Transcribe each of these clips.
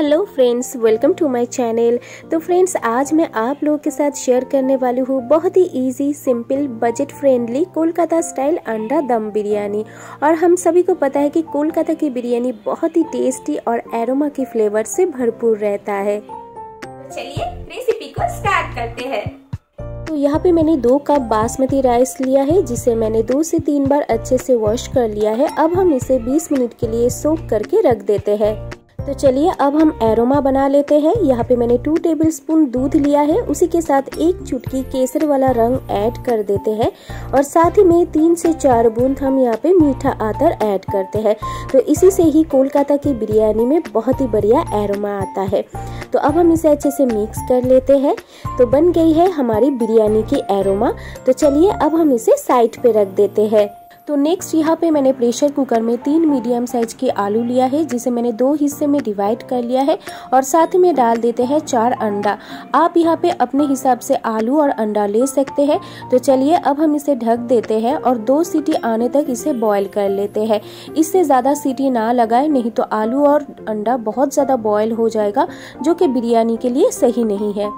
Hello friends welcome to my channel तो friends आज मैं आप लोगों के साथ शेयर करने वाली हूँ बहुत ही easy simple budget friendly Kolkata style अंडा दम बिरयानी। और हम सभी को पता है कि कोलकाता की बिरयानी बहुत ही टेस्टी और एरोमा की फ्लेवर से भरपूर रहता है। चलिए रेसिपी को स्टार्ट करते हैं। तो यहाँ पे मैंने दो कप बासमती राइस लिया है जिसे मैंने दो से तीन बार अच्छे से वॉश कर लिया है। अब हम इसे 20 मिनट के लिए सोक करके रख देते हैं। तो चलिए अब हम एरोमा बना लेते हैं। यहाँ पे मैंने टू टेबल स्पून दूध लिया है। उसी के साथ एक चुटकी केसर वाला रंग ऐड कर देते हैं। और साथ ही में तीन से चार बूंद हम यहाँ पे मीठा आतर ऐड करते हैं। तो इसी से ही कोलकाता की बिरयानी में बहुत ही बढ़िया एरोमा आता है। तो अब हम इसे अच्छे से मिक्स कर लेते हैं। तो बन गई है हमारी बिरयानी की एरोमा तो चलिए अब हम इसे साइड पे रख देते हैं। तो नेक्स्ट यहाँ पे मैंने प्रेशर कुकर में तीन मीडियम साइज़ के आलू लिया है, जिसे मैंने दो हिस्से में डिवाइड कर लिया है और साथ में डाल देते हैं चार अंडा। आप यहाँ पे अपने हिसाब से आलू और अंडा ले सकते हैं। तो चलिए अब हम इसे ढक देते हैं और दो सीटी आने तक इसे बॉयल कर लेते हैं। इससे ज़्यादा सीटी ना लगाए, नहीं तो आलू और अंडा बहुत ज़्यादा बॉयल हो जाएगा, जो कि बिरयानी के लिए सही नहीं है।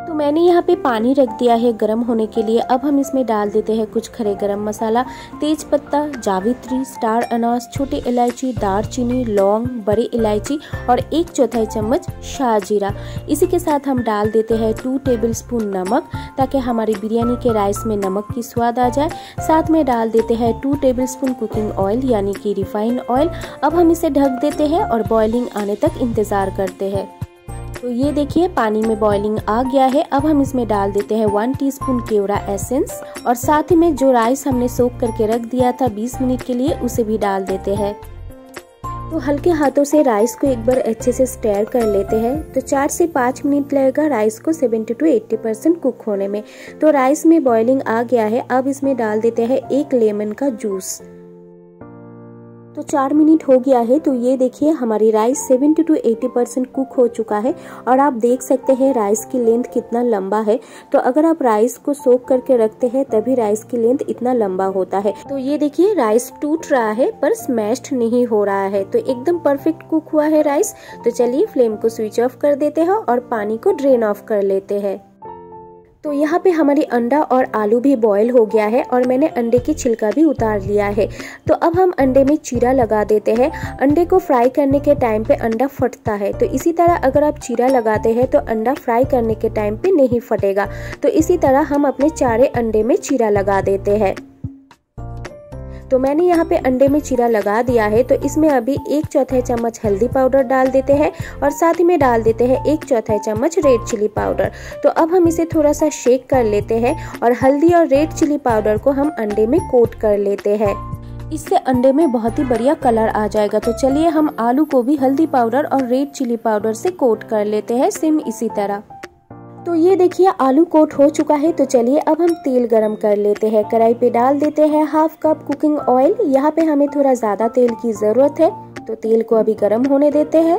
तो मैंने यहाँ पे पानी रख दिया है गर्म होने के लिए। अब हम इसमें डाल देते हैं कुछ खरे गरम मसाला। तेज पत्ता, जावित्री, स्टार अनाज, छोटे इलायची, दारचीनी, लौंग, बड़ी इलायची और एक चौथाई चम्मच शाहजीरा। इसी के साथ हम डाल देते हैं टू टेबल स्पून नमक ताकि हमारी बिरयानी के राइस में नमक की स्वाद आ जाए। साथ में डाल देते हैं two tablespoon cooking oil यानी कि रिफाइंड ऑयल अब हम इसे ढक देते हैं और बॉइलिंग आने तक इंतज़ार करते हैं। तो ये देखिए, पानी में बॉइलिंग आ गया है। अब हम इसमें डाल देते हैं वन टीस्पून केवड़ा एसेंस और साथ ही में जो राइस हमने सोख करके रख दिया था 20 मिनट के लिए, उसे भी डाल देते हैं। तो हल्के हाथों से राइस को एक बार अच्छे से स्टेयर कर लेते हैं। तो चार से पाँच मिनट लगेगा राइस को 70 टू 80 परसेंट कुक होने में। तो राइस में बॉइलिंग आ गया है। अब इसमें डाल देते हैं एक लेमन का जूस तो चार मिनट हो गया है तो ये देखिए, हमारी राइस 70 टू 80 परसेंट कुक हो चुका है और आप देख सकते हैं राइस की लेंथ कितना लंबा है। तो अगर आप राइस को सोक करके रखते हैं, तभी राइस की लेंथ इतना लंबा होता है। तो ये देखिए, राइस टूट रहा है, पर स्मैश्ड नहीं हो रहा है। तो एकदम परफेक्ट कुक हुआ है राइस। तो चलिए फ्लेम को स्विच ऑफ़ कर देते हैं और पानी को ड्रेन ऑफ़ कर लेते हैं। तो यहाँ पे हमारी अंडा और आलू भी बॉईल हो गया है और मैंने अंडे की छिलका भी उतार लिया है। तो अब हम अंडे में चीरा लगा देते हैं। अंडे को फ्राई करने के टाइम पे अंडा फटता है। तो इसी तरह अगर आप चीरा लगाते हैं तो अंडा फ्राई करने के टाइम पे नहीं फटेगा। तो इसी तरह हम अपने चारे अंडे में चीरा लगा देते हैं। तो मैंने यहाँ पे अंडे में चीरा लगा दिया है तो इसमें अभी एक चौथाई चम्मच हल्दी पाउडर डाल देते हैं और साथ ही में डाल देते हैं एक चौथाई चम्मच रेड चिली पाउडर। तो अब हम इसे थोड़ा सा शेक कर लेते हैं और हल्दी और रेड चिली पाउडर को हम अंडे में कोट कर लेते हैं। इससे अंडे में बहुत ही बढ़िया कलर आ जाएगा तो चलिए हम आलू को भी हल्दी पाउडर और रेड चिली पाउडर से कोट कर लेते हैं, सिम इसी तरह। तो ये देखिए, आलू कोट हो चुका है तो चलिए अब हम तेल गरम कर लेते हैं। कढ़ाई पे डाल देते हैं हाफ़ कप कुकिंग ऑयल यहाँ पे हमें थोड़ा ज़्यादा तेल की ज़रूरत है तो तेल को अभी गरम होने देते हैं।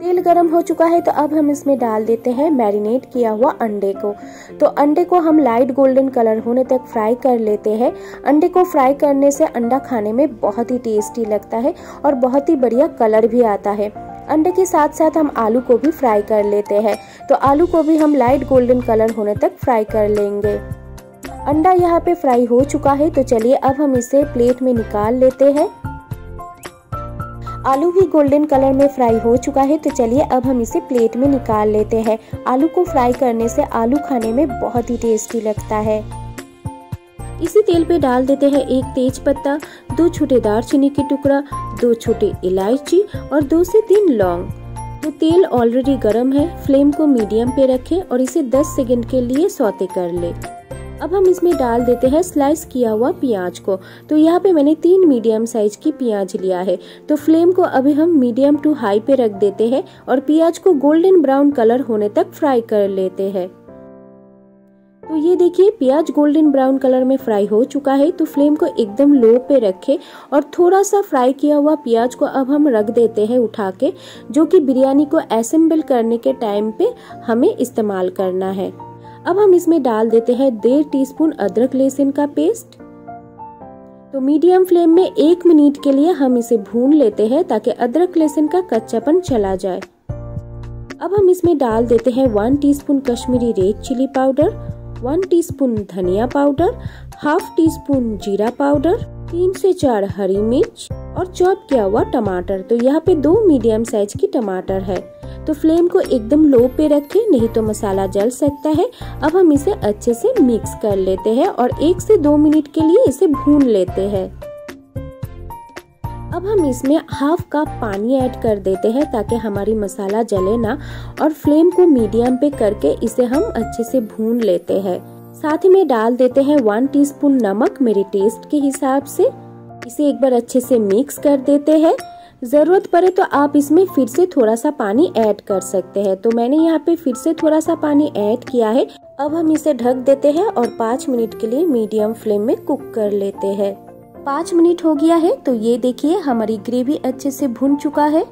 तेल गरम हो चुका है तो अब हम इसमें डाल देते हैं मैरिनेट किया हुआ अंडे को। तो अंडे को हम लाइट गोल्डन कलर होने तक फ्राई कर लेते हैं। अंडे को फ्राई करने से अंडा खाने में बहुत ही टेस्टी लगता है और बहुत ही बढ़िया कलर भी आता है। अंडे के साथ साथ हम आलू को भी फ्राई कर लेते हैं। तो आलू को भी हम लाइट गोल्डन कलर होने तक फ्राई कर लेंगे। अंडा यहाँ पे फ्राई हो चुका है तो चलिए अब हम इसे प्लेट में निकाल लेते हैं। आलू भी गोल्डन कलर में फ्राई हो चुका है तो चलिए अब हम इसे प्लेट में निकाल लेते हैं। आलू को फ्राई करने से आलू खाने में बहुत ही टेस्टी लगता है। इसी तेल पे डाल देते हैं एक तेज पत्ता, दो छोटे दारचीनी के टुकड़ा दो छोटे इलायची और दो से तीन लौंग। तो तेल ऑलरेडी गर्म है फ्लेम को मीडियम पे रखें और इसे 10 सेकंड के लिए सौते कर ले। अब हम इसमें डाल देते हैं स्लाइस किया हुआ प्याज को। तो यहाँ पे मैंने तीन मीडियम साइज़ की प्याज लिया है। तो फ्लेम को अभी हम मीडियम टू हाई पे रख देते हैं और प्याज को गोल्डन ब्राउन कलर होने तक फ्राई कर लेते हैं। तो ये देखिए, प्याज गोल्डन ब्राउन कलर में फ्राई हो चुका है तो फ्लेम को एकदम लो पे रखे और थोड़ा सा फ्राई किया हुआ प्याज को अब हम रख देते हैं उठा के जो कि बिरयानी को असेंबल करने के टाइम पे हमें इस्तेमाल करना है। अब हम इसमें डाल देते हैं डेढ़ टीस्पून अदरक लहसुन का पेस्ट तो मीडियम फ्लेम में एक मिनट के लिए हम इसे भून लेते हैं ताकि अदरक लहसुन का कच्चापन चला जाए। अब हम इसमें डाल देते हैं one teaspoon Kashmiri red chilli powder one teaspoon धनिया पाउडर, हाफ़ टी स्पून जीरा पाउडर, तीन से चार हरी मिर्च और चॉप किया हुआ टमाटर। तो यहाँ पे दो मीडियम साइज़ की टमाटर है। तो फ्लेम को एकदम लो पे रखें, नहीं तो मसाला जल सकता है। अब हम इसे अच्छे से मिक्स कर लेते हैं और एक से दो मिनट के लिए इसे भून लेते हैं। अब हम इसमें हाफ़ कप पानी ऐड कर देते हैं ताकि हमारी मसाला जले ना और फ्लेम को मीडियम पे करके इसे हम अच्छे से भून लेते हैं। साथ ही में डाल देते हैं वन टीस्पून नमक मेरे टेस्ट के हिसाब से। इसे एक बार अच्छे से मिक्स कर देते हैं। ज़रूरत पड़े तो आप इसमें फिर से थोड़ा सा पानी ऐड कर सकते हैं। तो मैंने यहाँ पे फिर से थोड़ा सा पानी ऐड किया है। अब हम इसे ढक देते हैं और पाँच मिनट के लिए मीडियम फ्लेम में कुक कर लेते हैं। पाँच मिनट हो गया है तो ये देखिए, हमारी ग्रेवी अच्छे से भुन चुका है।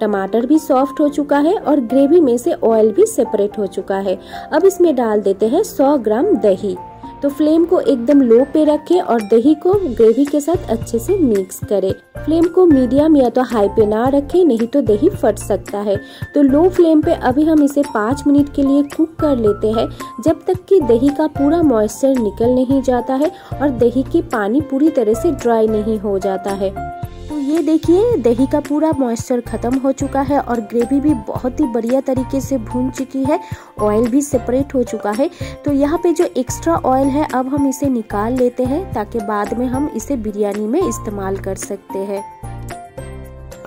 टमाटर भी सॉफ्ट हो चुका है और ग्रेवी में से ऑयल भी सेपरेट हो चुका है। अब इसमें डाल देते हैं 100 ग्राम दही। तो फ्लेम को एकदम लो पे रखें और दही को ग्रेवी के साथ अच्छे से मिक्स करें। फ्लेम को मीडियम या तो हाई पे ना रखें, नहीं तो दही फट सकता है। तो लो फ्लेम पे अभी हम इसे पाँच मिनट के लिए कुक कर लेते हैं, जब तक कि दही का पूरा मॉइस्चर निकल नहीं जाता है और दही की पानी पूरी तरह से ड्राई नहीं हो जाता है। ये देखिए, दही का पूरा मॉइस्चर खत्म हो चुका है और ग्रेवी भी बहुत ही बढ़िया तरीके से भून चुकी है। ऑयल भी सेपरेट हो चुका है। तो यहाँ पे जो एक्स्ट्रा ऑयल है, अब हम इसे निकाल लेते हैं ताकि बाद में हम इसे बिरयानी में इस्तेमाल कर सकते हैं।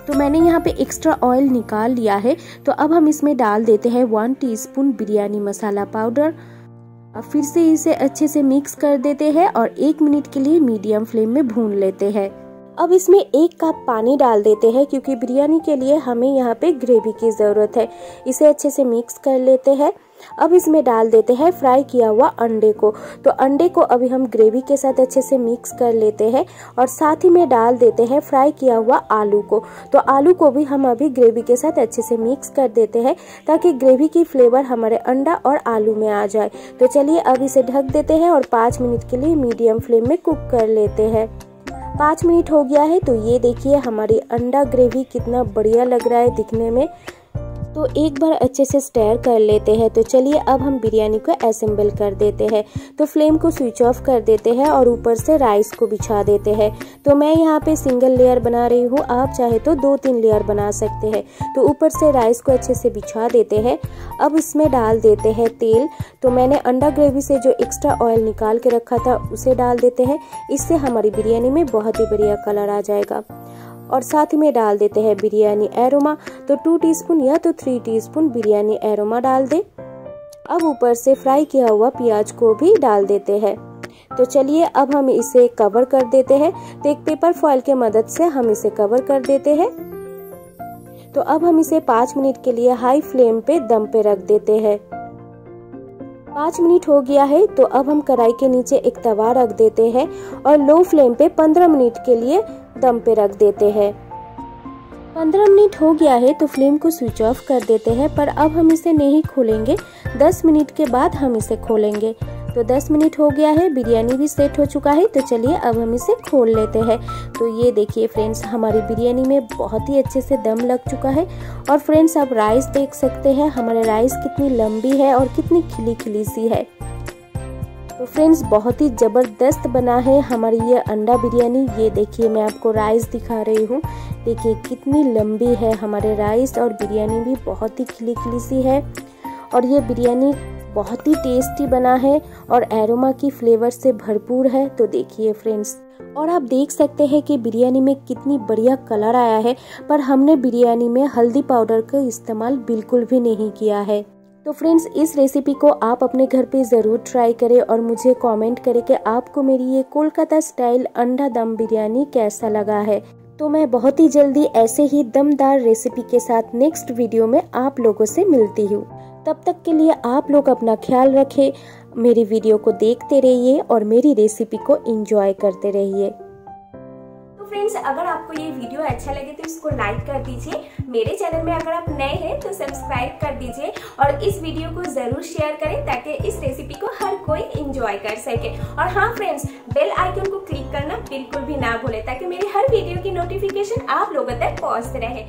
तो मैंने यहाँ पे एक्स्ट्रा ऑयल निकाल लिया है। तो अब हम इसमें डाल देते हैं one teaspoon biryani masala powder अब फिर से इसे अच्छे से मिक्स कर देते हैं और एक मिनट के लिए मीडियम फ्लेम में भून लेते हैं। अब इसमें एक कप पानी डाल देते हैं क्योंकि बिरयानी के लिए हमें यहाँ पे ग्रेवी की ज़रूरत है। इसे अच्छे से मिक्स कर लेते हैं। अब इसमें डाल देते हैं फ्राई किया हुआ अंडे को। तो अंडे को अभी हम ग्रेवी के साथ अच्छे से मिक्स कर लेते हैं और साथ ही में डाल देते हैं फ्राई किया हुआ आलू को। तो आलू को भी हम अभी ग्रेवी के साथ अच्छे से मिक्स कर देते हैं ताकि ग्रेवी की फ्लेवर हमारे अंडा और आलू में आ जाए। तो चलिए अब इसे ढक देते हैं और पाँच मिनट के लिए मीडियम फ्लेम में कुक कर लेते हैं। पाँच मिनट हो गया है तो ये देखिए हमारी अंडा ग्रेवी कितना बढ़िया लग रहा है दिखने में। तो एक बार अच्छे से स्टेयर कर लेते हैं। तो चलिए अब हम बिरयानी को असेंबल कर देते हैं। तो फ्लेम को स्विच ऑफ़ कर देते हैं और ऊपर से राइस को बिछा देते हैं। तो मैं यहाँ पे सिंगल लेयर बना रही हूँ। आप चाहे तो दो तीन लेयर बना सकते हैं। तो ऊपर से राइस को अच्छे से बिछा देते हैं। अब इसमें डाल देते हैं तेल। तो मैंने अंडा ग्रेवी से जो एक्स्ट्रा ऑयल निकाल के रखा था, उसे डाल देते हैं। इससे हमारी बिरयानी में बहुत ही बढ़िया कलर आ जाएगा। और साथ ही में डाल देते हैं बिरयानी एरोमा तो टू टीस्पून या तो थ्री टीस्पून बिरयानी एरोमा डाल दे। अब ऊपर से फ्राई किया हुआ प्याज को भी डाल देते हैं। तो चलिए अब हम इसे कवर कर देते हैं। तो एक पेपर फॉइल के मदद से हम इसे कवर कर देते हैं। तो अब हम इसे पाँच मिनट के लिए हाई फ्लेम पे दम पे रख देते हैं। पाँच मिनट हो गया है तो अब हम कढ़ाई के नीचे एक तवा रख देते हैं और लो फ्लेम पे पंद्रह मिनट के लिए दम पे रख देते हैं। पंद्रह मिनट हो गया है तो फ्लेम को स्विच ऑफ़ कर देते हैं, पर अब हम इसे नहीं खोलेंगे। दस मिनट के बाद हम इसे खोलेंगे। तो 10 मिनट हो गया है, बिरयानी भी सेट हो चुका है तो चलिए अब हम इसे खोल लेते हैं। तो ये देखिए फ्रेंड्स हमारी बिरयानी में बहुत ही अच्छे से दम लग चुका है। और फ्रेंड्स आप राइस देख सकते हैं, हमारे राइस कितनी लंबी है और कितनी खिली खिली सी है। तो फ्रेंड्स बहुत ही ज़बरदस्त बना है हमारी ये अंडा बिरयानी। ये देखिए मैं आपको राइस दिखा रही हूँ। देखिए कितनी लंबी है हमारे राइस और बिरयानी भी बहुत ही खिली खिली सी है। और ये बिरयानी बहुत ही टेस्टी बना है और एरोमा की फ्लेवर से भरपूर है तो देखिए फ्रेंड्स और आप देख सकते हैं कि बिरयानी में कितनी बढ़िया कलर आया है, पर हमने बिरयानी में हल्दी पाउडर का इस्तेमाल बिल्कुल भी नहीं किया है। तो फ्रेंड्स इस रेसिपी को आप अपने घर पे ज़रूर ट्राई करें और मुझे कमेंट करें कि आपको मेरी ये कोलकाता स्टाइल अंडा दम बिरयानी कैसा लगा है। तो मैं बहुत ही जल्दी ऐसे ही दमदार रेसिपी के साथ नेक्स्ट वीडियो में आप लोगों से मिलती हूँ। तब तक के लिए आप लोग अपना ख्याल रखें, मेरी वीडियो को देखते रहिए और मेरी रेसिपी को एंजॉय करते रहिए। फ्रेंड्स अगर आपको ये वीडियो अच्छा लगे तो इसको लाइक कर दीजिए। मेरे चैनल में अगर आप नए हैं तो सब्सक्राइब कर दीजिए और इस वीडियो को ज़रूर शेयर करें ताकि इस रेसिपी को हर कोई इंजॉय कर सके। और हाँ फ्रेंड्स बेल आइकन को क्लिक करना बिल्कुल भी ना भूले ताकि मेरी हर वीडियो की नोटिफिकेशन आप लोगों तक पहुँचते रहे।